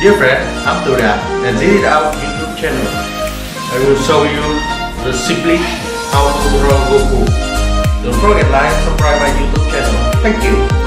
Dear friends, I'm Tuda and this is our YouTube channel. I will show you the simply how to draw Goku. Don't forget like, subscribe my YouTube channel. Thank you.